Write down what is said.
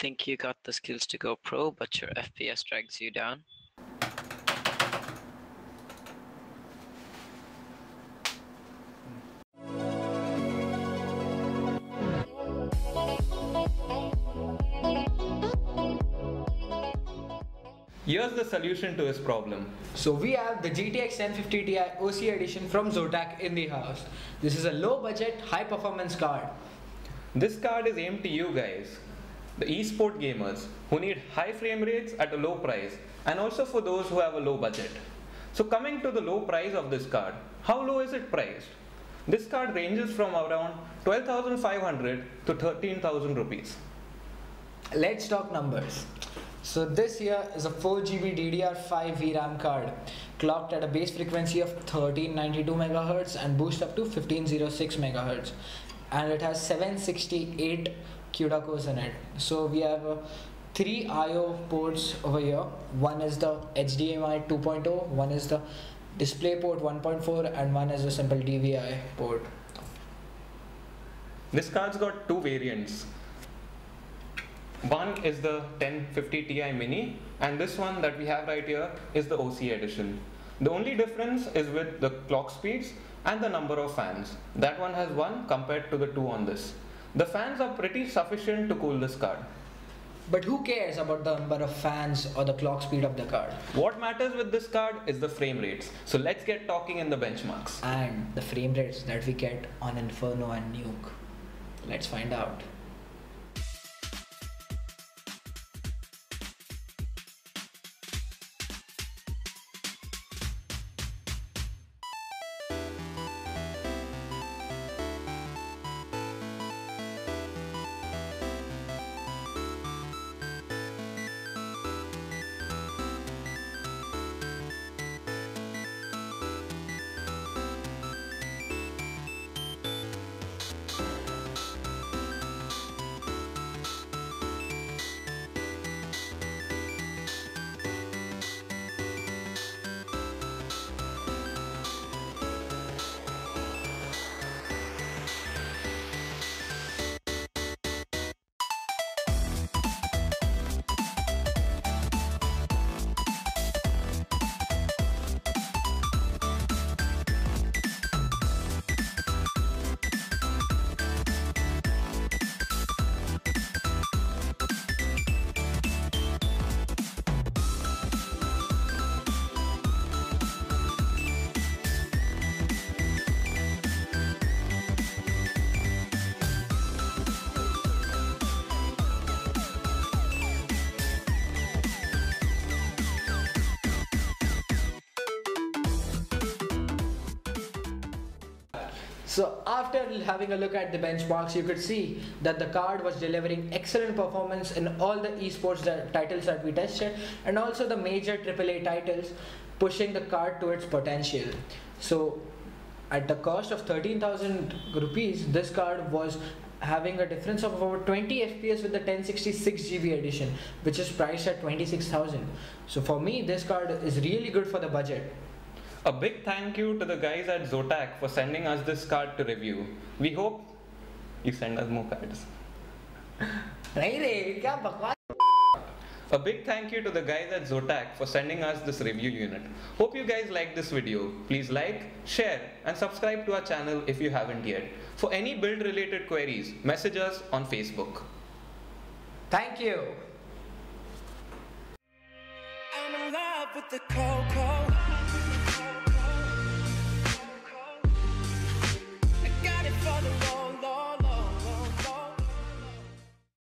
think you got the skills to go pro, but your FPS drags you down? Here's the solution to his problem. So we have the GTX 1050 Ti OC edition from Zotac in the house. This is a low budget, high performance card. This card is aimed to you guys, the esport gamers who need high frame rates at a low price and also for those who have a low budget. So coming to the low price of this card, how low is it priced? This card ranges from around 12,500 to 13,000 rupees. Let's talk numbers. So this here is a 4GB DDR5 VRAM card clocked at a base frequency of 1392 MHz and boost up to 1506 MHz and it has 768 CUDA cores in it. So we have uh, three I/O ports over here. One is the HDMI 2.0, one is the DisplayPort 1.4 and one is a simple DVI port. This card's got two variants. One is the 1050 Ti Mini and this one that we have right here is the OC edition. The only difference is with the clock speeds and the number of fans. That one has one compared to the two on this. The fans are pretty sufficient to cool this card. But who cares about the number of fans or the clock speed of the card? What matters with this card is the frame rates. So let's get talking in the benchmarks. And the frame rates that we get on Inferno and Nuke. Let's find out. So after having a look at the benchmarks, you could see that the card was delivering excellent performance in all the esports that, titles that we tested and also the major AAA titles pushing the card to its potential. So at the cost of 13,000 rupees, this card was having a difference of over 20 FPS with the 1066 GB edition, which is priced at 26,000. So for me, this card is really good for the budget. A big thank you to the guys at Zotac for sending us this card to review. We hope you send us more cards. A big thank you to the guys at Zotac for sending us this review unit. Hope you guys liked this video. Please like, share and subscribe to our channel if you haven't yet. For any build related queries, message us on Facebook. Thank you.